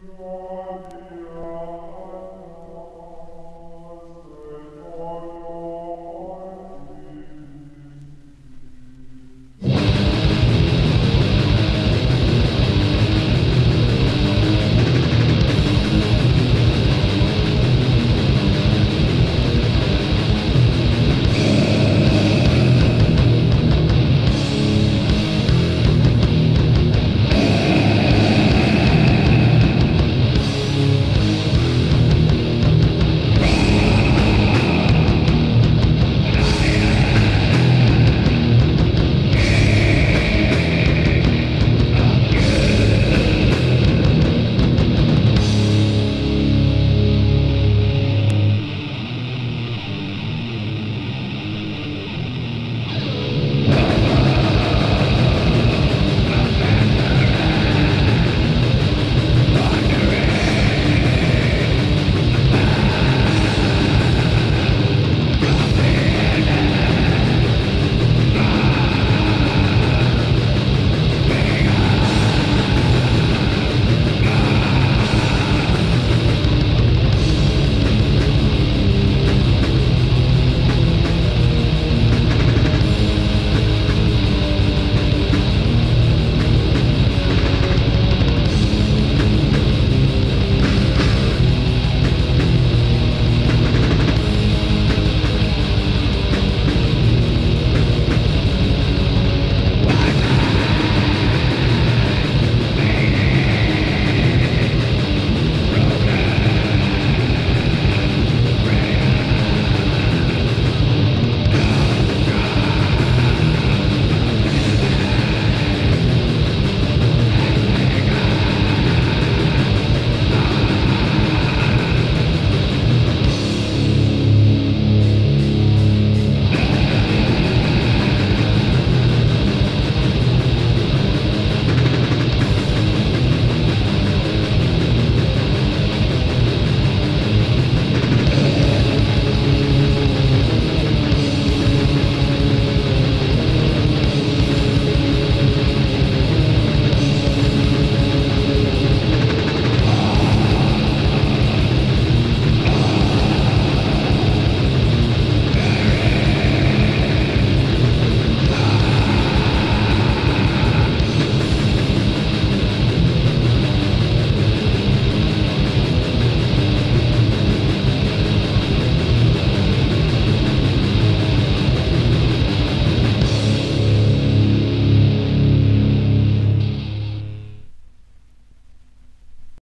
Lord.